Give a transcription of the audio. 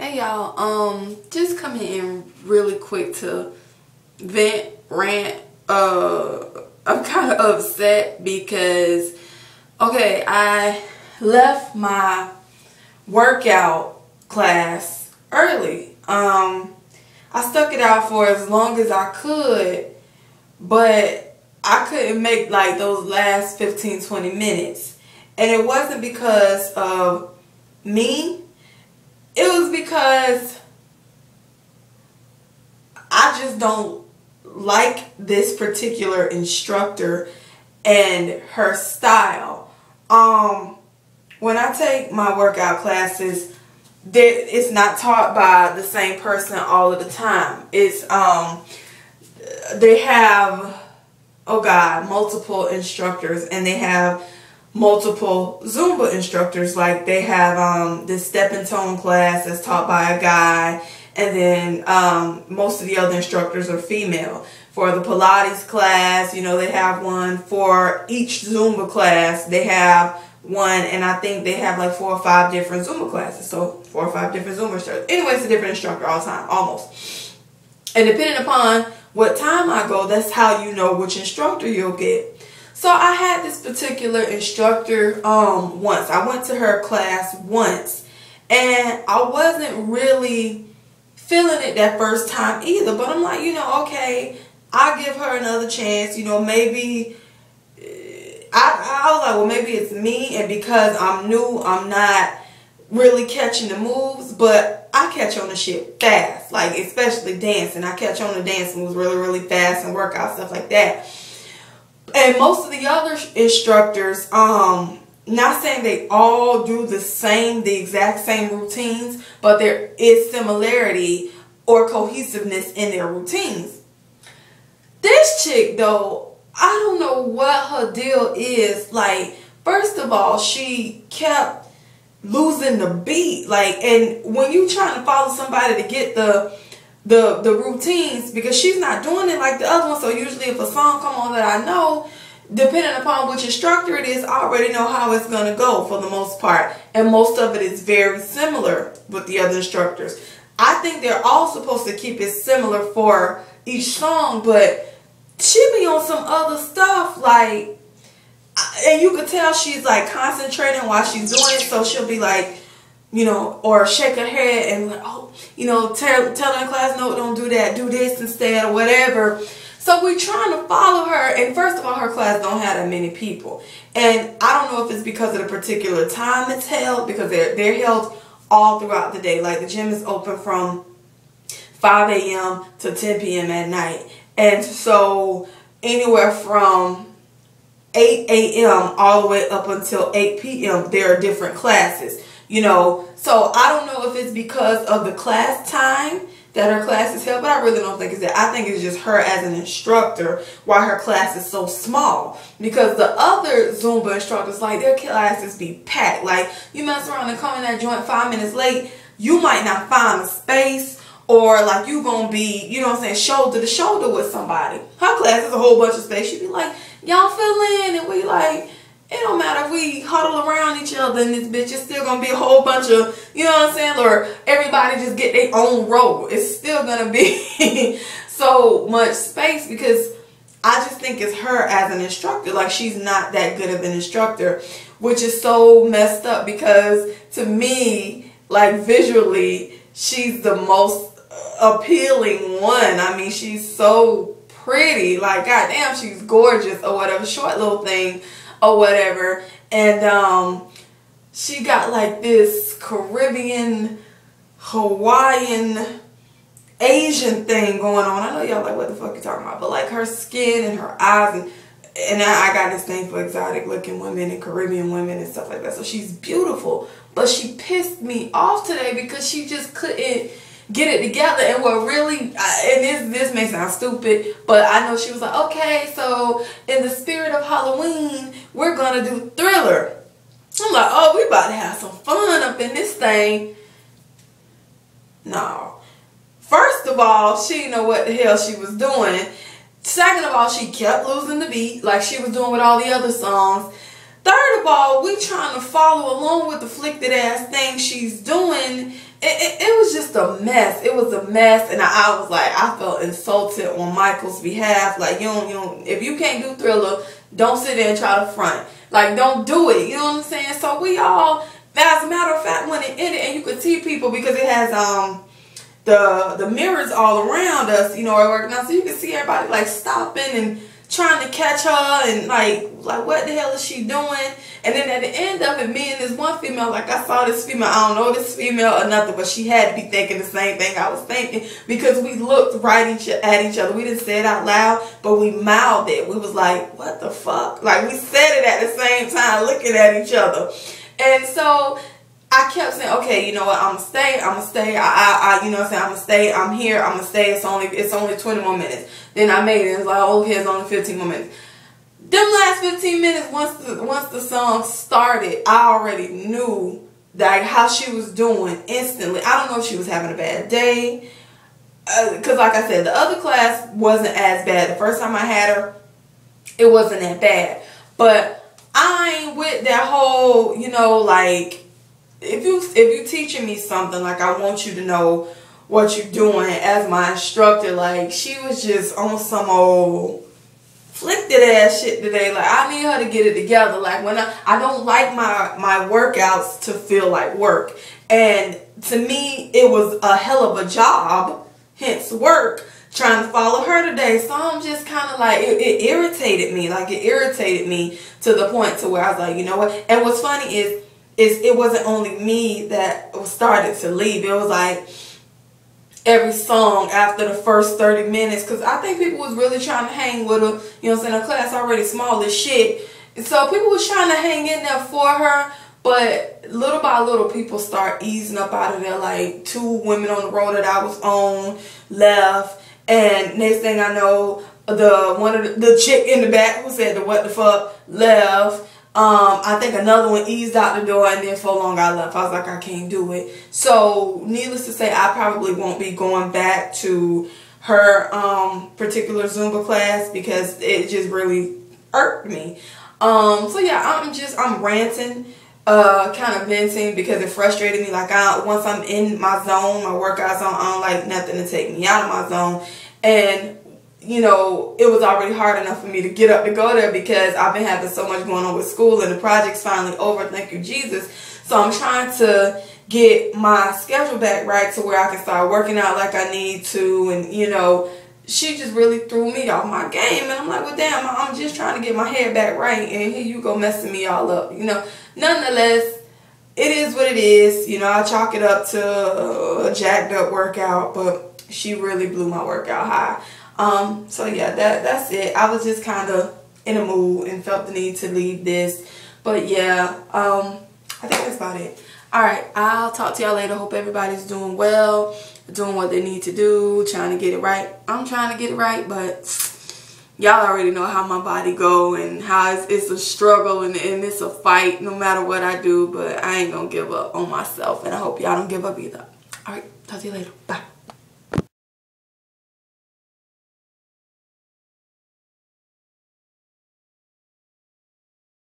Hey y'all, um, just coming in really quick to vent, rant. Uh, I'm kind of upset because, okay, I left my workout class early. Um, I stuck it out for as long as I could, but I couldn't make like those last 15, 20 minutes. And it wasn't because of me it was because I just don't like this particular instructor and her style. Um, when I take my workout classes, it's not taught by the same person all of the time. It's um, they have oh god, multiple instructors, and they have multiple Zumba instructors. Like they have um, this stepping tone class that's taught by a guy, and then um, most of the other instructors are female. For the Pilates class, you know, they have one. For each Zumba class, they have one, and I think they have like four or five different Zumba classes. So four or five different Zumba instructors. Anyway, it's a different instructor all the time, almost. And depending upon what time I go, that's how you know which instructor you'll get. So I had this particular instructor um, once. I went to her class once and I wasn't really feeling it that first time either. But I'm like, you know, okay, I'll give her another chance. You know, maybe uh, I, I was like, well, maybe it's me, and because I'm new, I'm not really catching the moves, but I catch on the shit fast. Like especially dancing, I catch on the dance moves really, really fast and workout stuff like that and most of the other instructors, um, not saying they all do the same, the exact same routines, but there is similarity or cohesiveness in their routines. This chick, though, I don't know what her deal is. Like, first of all, she kept losing the beat. Like, and when you trying to follow somebody to get the the the routines because she's not doing it like the other one. So usually if a song come on that I know, depending upon which instructor it is, I already know how it's gonna go for the most part. And most of it is very similar with the other instructors. I think they're all supposed to keep it similar for each song, but she be on some other stuff like and you could tell she's like concentrating while she's doing it, so she'll be like you know, or shake her head and like, oh, you know, tell tell her in class, no, don't do that, do this instead or whatever. So we're trying to follow her, and first of all, her class don't have that many people, and I don't know if it's because of the particular time it's held because they're they're held all throughout the day. Like the gym is open from 5 a.m. to 10 p.m. at night, and so anywhere from 8 a.m. all the way up until 8 p.m. there are different classes you know. So I don't know if it's because of the class time that her class is held, but I really don't think it's that. I think it's just her as an instructor why her class is so small. Because the other Zumba instructors, like their classes be packed. Like you mess around and come in that joint five minutes late, you might not find a space or like you gonna be, you know what I'm saying, shoulder to shoulder with somebody. Her class is a whole bunch of space. She'd be like, y'all fill in and we like it don't matter if we huddle around each other in this bitch. It's still gonna be a whole bunch of, you know what I'm saying? Or everybody just get their own role. It's still gonna be so much space because I just think it's her as an instructor. Like she's not that good of an instructor, which is so messed up because to me, like visually, she's the most appealing one. I mean, she's so pretty. Like, goddamn, she's gorgeous or whatever. Short little thing or whatever. And um, she got like this Caribbean, Hawaiian, Asian thing going on. I know y'all like what the fuck you talking about, but like her skin and her eyes and and I, I got this thing for exotic looking women and Caribbean women and stuff like that. So she's beautiful, but she pissed me off today because she just couldn't get it together. And what really, and this this may sound stupid, but I know she was like, okay, so in the spirit of Halloween, we're gonna do Thriller. I'm like, oh, we about to have some fun up in this thing. No. First of all, she didn't know what the hell she was doing. Second of all, she kept losing the beat like she was doing with all the other songs. Third of all, we trying to follow along with the flicked ass thing she's doing it, it, it, was just a mess. It was a mess, and I, I, was like, I felt insulted on Michael's behalf. Like, you don't, you don't, if you can't do Thriller, don't sit there and try to front. Like, don't do it. You know what I'm saying? So we all, as a matter of fact, when it ended, and you could see people because it has um the the mirrors all around us, you know, at work now, so you can see everybody like stopping and trying to catch her and like like what the hell is she doing? And then at the end of it, me and this one female, like I saw this female, I don't know this female or nothing, but she had to be thinking the same thing I was thinking because we looked right at each other. We didn't say it out loud, but we mouthed it. We was like, what the fuck? Like we said it at the same time, looking at each other. And so I kept saying, okay, you know what, I'm gonna stay, I'm gonna stay, I, I, I you know what I'm saying, I'm gonna stay, I'm here, I'm gonna stay, it's only, it's only 20 more minutes. Then I made it, it's like, oh, okay, it's only 15 more minutes. Them last 15 minutes, once the, once the song started, I already knew like how she was doing instantly. I don't know if she was having a bad day, because uh, like I said, the other class wasn't as bad. The first time I had her, it wasn't that bad. But I ain't with that whole, you know, like if you if you teaching me something, like I want you to know what you're doing as my instructor. Like she was just on some old flicked ass shit today. Like I need her to get it together. Like when I I don't like my my workouts to feel like work. And to me it was a hell of a job, hence work, trying to follow her today. So I'm just kind of like it, it irritated me. Like it irritated me to the point to where I was like, you know what? And what's funny is is it wasn't only me that started to leave. It was like every song after the first 30 minutes because I think people was really trying to hang with her. You know what I'm saying? Her class already small as shit. And so people was trying to hang in there for her. But little by little, people start easing up out of there. Like two women on the road that I was on left. And next thing I know, the one of the, the chick in the back who said the what the fuck left. Um, I think another one eased out the door and then for long I left. I was like, I can't do it. So needless to say, I probably won't be going back to her um, particular Zumba class because it just really irked me. Um, so yeah, I'm just, I'm ranting, uh, kind of venting because it frustrated me. Like I, once I'm in my zone, my workout zone, I don't like nothing to take me out of my zone. And you know, it was already hard enough for me to get up to go there because I've been having so much going on with school and the project's finally over. Thank you, Jesus. So I'm trying to get my schedule back right to where I can start working out like I need to. And, you know, she just really threw me off my game. And I'm like, well, damn, I'm just trying to get my head back right. And here you go messing me all up. You know, nonetheless, it is what it is. You know, I chalk it up to a jacked up workout, but she really blew my workout high. Um, so yeah, that that's it. I was just kind of in a mood and felt the need to leave this. But yeah, um, I think that's about it. Alright, I'll talk to y'all later. Hope everybody's doing well, doing what they need to do, trying to get it right. I'm trying to get it right, but y'all already know how my body go and how it's, it's a struggle and, and it's a fight no matter what I do. But I ain't going to give up on myself, and I hope y'all don't give up either. Alright, talk to you later. Bye.